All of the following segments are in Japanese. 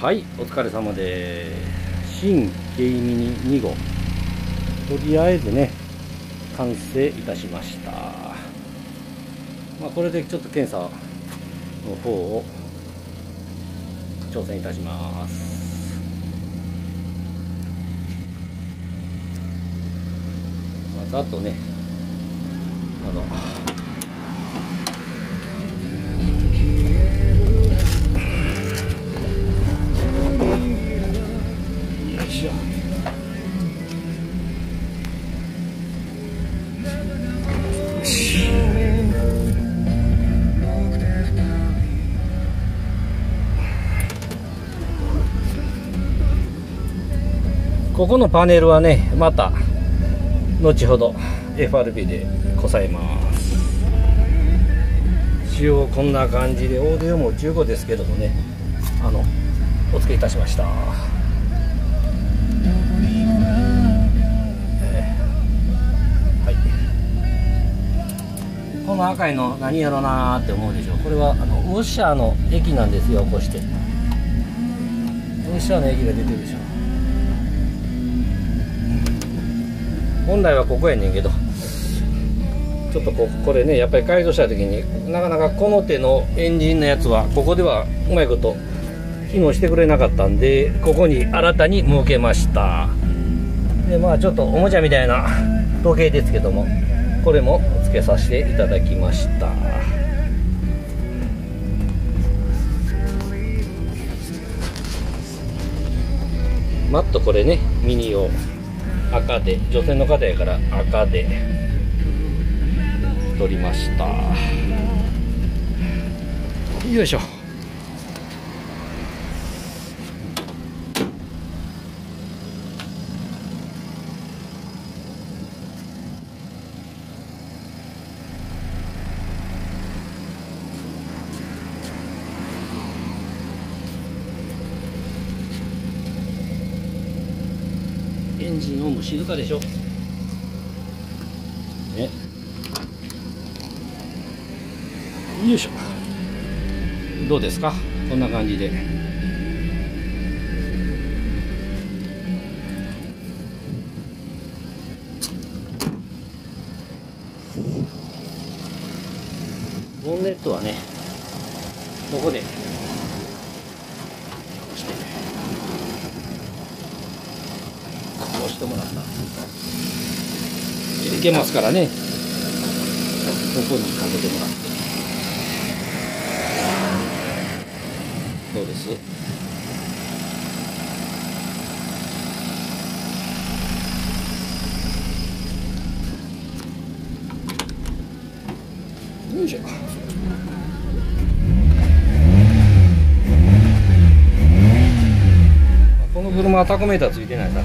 はいお疲れ様です。新ゲイミニ2号。とりあえずね完成いたしました。まあこれでちょっと検査の方を挑戦いたします。まあざっとねあのいしょよし。ここのパネルはねまた後ほど FRP でこさえます。一応こんな感じでオーディオも15ですけどもねあのお付けいたしました。の赤いの何やろなーって思うでしょ。これはあのウォッシャーの液なんですよ起こして。ウォッシャーの液が出てるでしょ。本来はここやねんけど。ちょっとここれねやっぱり改造した時になかなかこの手のエンジンのやつはここではうまいこと機能してくれなかったんでここに新たに設けました。でまあちょっとおもちゃみたいな時計ですけども。これもつけさせていただきました。マットこれねミニ用赤で女性の方やから赤で取りました。よいしょ。ンジン音も静かでしょ。ねよいしょ。どうですか？こんな感じで。ボンネットはねここでこうしてこうしてもらった。いけますからね。ここにかけてもらって。どうです？よいしょ。この車はタコメーターついてない高い。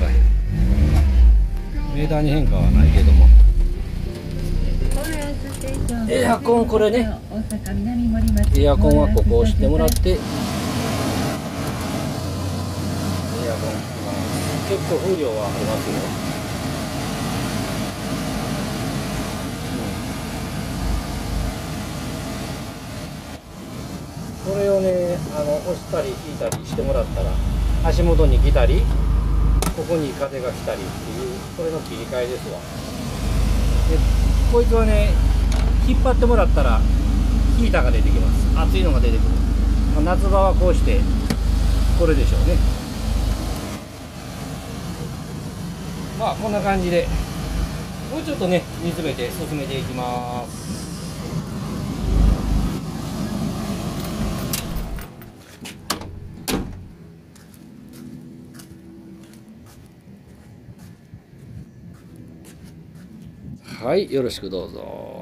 メーターに変化はないけども。エアコンこれね。エアコンはここを押してもらって。エアコン結構風量はありますよ。これをねあの押したり引いたりしてもらったら足元に来たりここに風が来たりっていうこれの切り替えですわ。でこいつはね引っ張ってもらったらヒーターが出てきます。熱いのが出てくる、まあ夏場はこうしてこれでしょうね。まあこんな感じでもうちょっとね煮詰めて進めていきます。はいよろしくどうぞ。